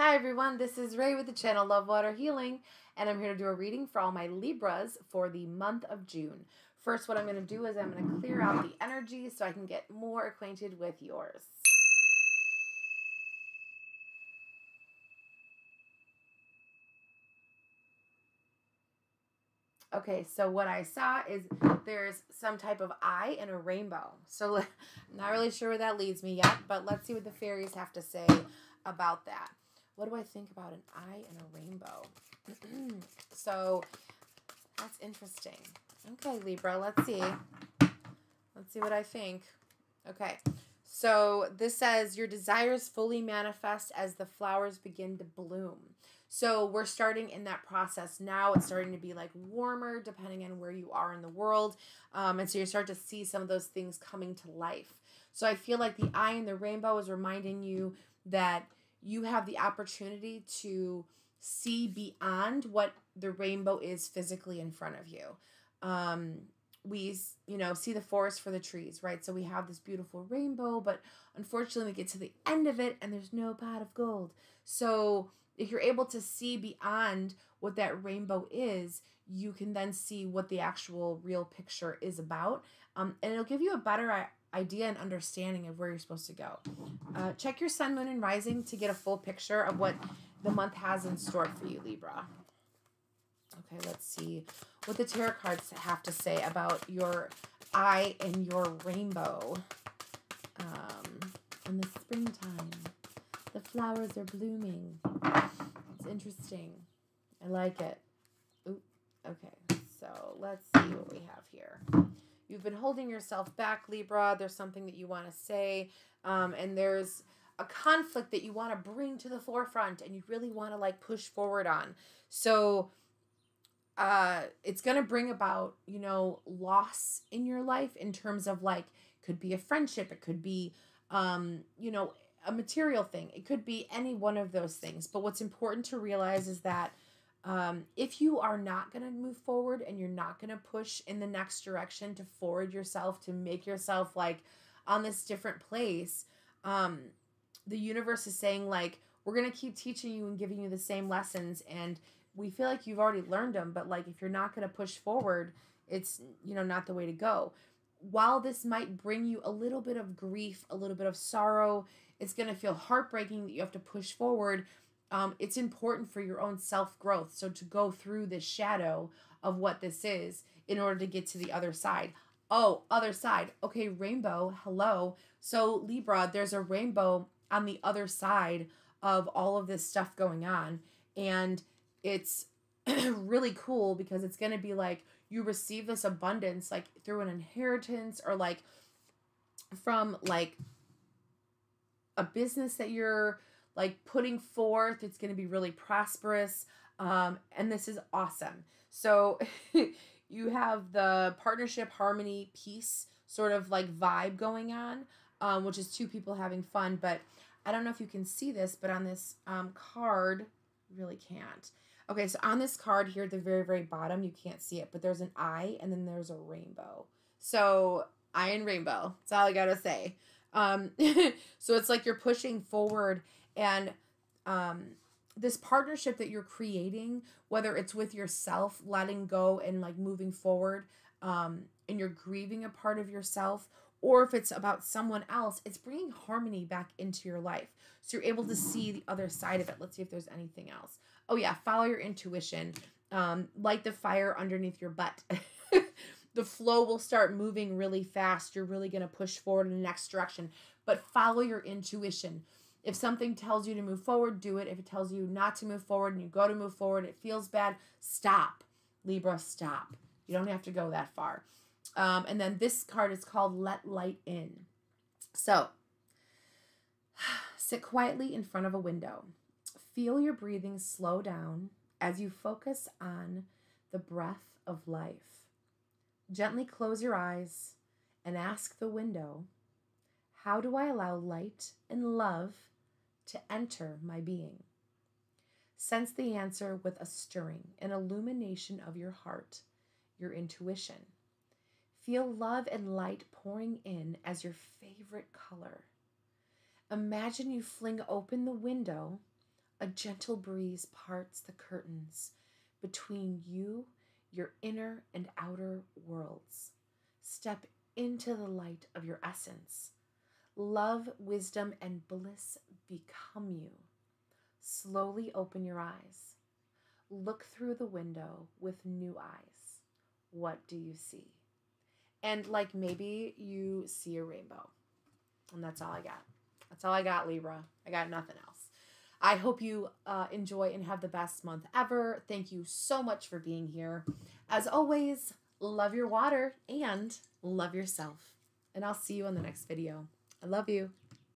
Hi everyone, this is Ray with the channel Lovewater Healing, and I'm here to do a reading for all my Libras for the month of June. First, what I'm going to do is I'm going to clear out the energy so I can get more acquainted with yours. Okay, so what I saw is there's some type of eye and a rainbow. So not really sure where that leads me yet, but let's see what the fairies have to say about that what do I think about an eye and a rainbow? so that's interesting. Okay, Libra, let's see. Let's see what I think. Okay. So this says your desires fully manifest as the flowers begin to bloom. So we're starting in that process now. It's starting to be like warmer depending on where you are in the world. Um, and so you start to see some of those things coming to life. So I feel like the eye and the rainbow is reminding you that you have the opportunity to see beyond what the rainbow is physically in front of you. Um, we, you know, see the forest for the trees, right? So we have this beautiful rainbow, but unfortunately, we get to the end of it and there's no pot of gold. So if you're able to see beyond what that rainbow is, you can then see what the actual real picture is about. Um, and it'll give you a better idea and understanding of where you're supposed to go. Uh, check your sun, moon, and rising to get a full picture of what the month has in store for you, Libra. Okay, let's see what the tarot cards have to say about your eye and your rainbow. Um, in the springtime, the flowers are blooming. It's interesting. I like it. Ooh, okay, so let's see what we have here. You've been holding yourself back, Libra. There's something that you want to say, um, and there's a conflict that you want to bring to the forefront and you really want to like push forward on. So, uh, it's going to bring about, you know, loss in your life in terms of like, could be a friendship, it could be, um, you know, a material thing, it could be any one of those things. But what's important to realize is that um, if you are not going to move forward and you're not going to push in the next direction to forward yourself, to make yourself like on this different place, um, the universe is saying, like, we're going to keep teaching you and giving you the same lessons. And we feel like you've already learned them, but like, if you're not going to push forward, it's, you know, not the way to go. While this might bring you a little bit of grief, a little bit of sorrow, it's going to feel heartbreaking that you have to push forward um, it's important for your own self growth. So to go through the shadow of what this is in order to get to the other side. Oh, other side. Okay, rainbow. Hello. So Libra, there's a rainbow on the other side of all of this stuff going on. And it's really cool because it's going to be like you receive this abundance like through an inheritance or like from like a business that you're like putting forth. It's going to be really prosperous. Um, and this is awesome. So you have the partnership, harmony, peace sort of like vibe going on, um, which is two people having fun. But I don't know if you can see this, but on this um, card, really can't. Okay, so on this card here at the very, very bottom, you can't see it, but there's an eye and then there's a rainbow. So, eye and rainbow. That's all I gotta say. Um, so it's like you're pushing forward and um, this partnership that you're creating, whether it's with yourself, letting go and like moving forward, um, and you're grieving a part of yourself, or if it's about someone else, it's bringing harmony back into your life. So you're able to see the other side of it. Let's see if there's anything else. Oh, yeah, follow your intuition. Um, light the fire underneath your butt. the flow will start moving really fast. You're really going to push forward in the next direction, but follow your intuition. If something tells you to move forward, do it. If it tells you not to move forward and you go to move forward, it feels bad, stop. Libra, stop. You don't have to go that far. Um, and then this card is called Let Light In. So, sit quietly in front of a window. Feel your breathing slow down as you focus on the breath of life. Gently close your eyes and ask the window how do I allow light and love to enter my being? Sense the answer with a stirring, an illumination of your heart, your intuition. Feel love and light pouring in as your favorite color. Imagine you fling open the window, A gentle breeze parts the curtains between you, your inner and outer worlds. Step into the light of your essence. Love, wisdom, and bliss become you. Slowly open your eyes. Look through the window with new eyes. What do you see? And like maybe you see a rainbow. And that's all I got. That's all I got, Libra. I got nothing else. I hope you uh, enjoy and have the best month ever. Thank you so much for being here. As always, love your water and love yourself. And I'll see you on the next video. I love you.